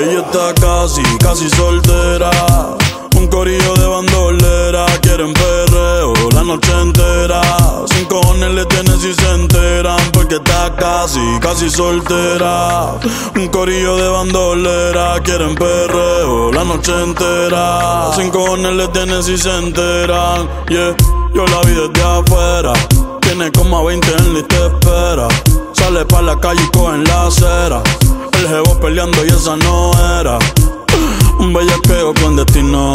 Ella está casi, casi soltera. Un corillo de bandolera, quieren perreo la noche entera. Sin cojones le tienen si se enteran, porque está casi, casi soltera. Un corillo de bandolera, quieren perreo la noche entera. Sin cojones le tienen si se enteran, yeah. Yo la vi desde afuera, tiene como 20 en lista espera. Sale pa' la calle y coge en la acera. Jevo peleando y esa no era. Un bellaqueo clandestino.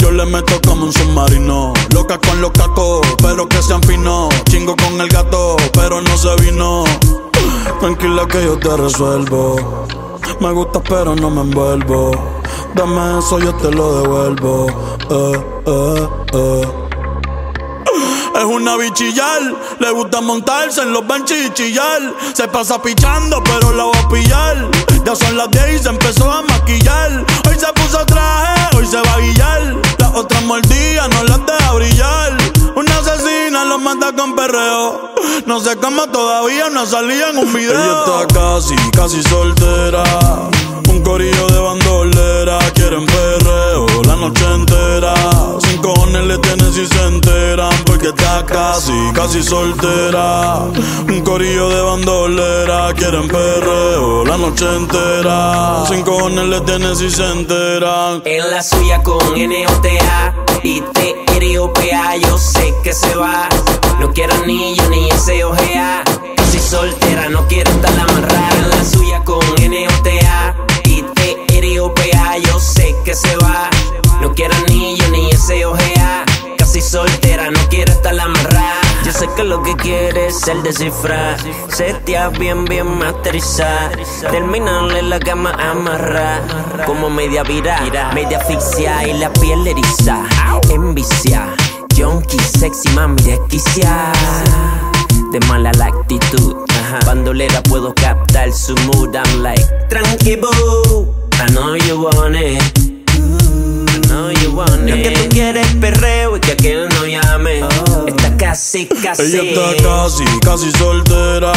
Yo le meto como un submarino. Loca con los cacos, pero que sean finos. Chingo con el gato, pero no se vino. Tranquila que yo te resuelvo. Me gusta, pero no me envuelvo. Dame eso, yo te lo devuelvo. Eh, eh, eh. Es una bichillar, le gusta montarse en los benches. Se pasa pichando, pero la va a pillar. Mordidas no las deja brillar. Una asesina lo manda con perreo. No sé cómo todavía no salía en un video. Ella está casi, casi soltera. Un corillo de bandolera. Casi soltera. Un corillo de bandolera. Quieren perreo la noche entera. Sin cojones le tienen si se enteran. En la suya con N-O-T-A y T-R-O-P-A Yo sé que se va No quiero anillo ni ese ojea Casi soltera, no quiero estar amarrada En la suya con N-O-T-A y T-R-O-P-A Yo sé que se va No quiero anillo sé que lo que quieres es el descifrar. Setea bien, bien masterizar. Terminarle la cama amarrar. Como media vira, media asfixia Y la piel eriza. Envicia Junkie, sexy, mami, desquicia. De mala la actitud Bandolera puedo captar su mood I'm like Tranqui boo I know you want it. I know you want it Lo que tú quieres perreo y que aquel no llame Ella está casi, casi soltera.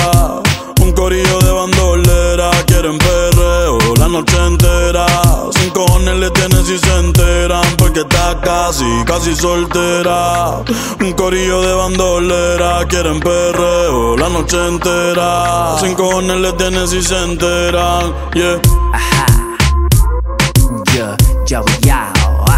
Un corillo de bandolera. Quieren perreo la noche entera. Sin cojones le tienen si se enteran. Porque está casi, casi soltera. Un corillo de bandolera. Quieren perreo la noche entera. Sin cojones le tienen si se enteran. Yeah. Ajá. Yo, yo, yo. ah.